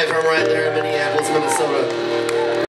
Life. I'm right there in Minneapolis, Minnesota.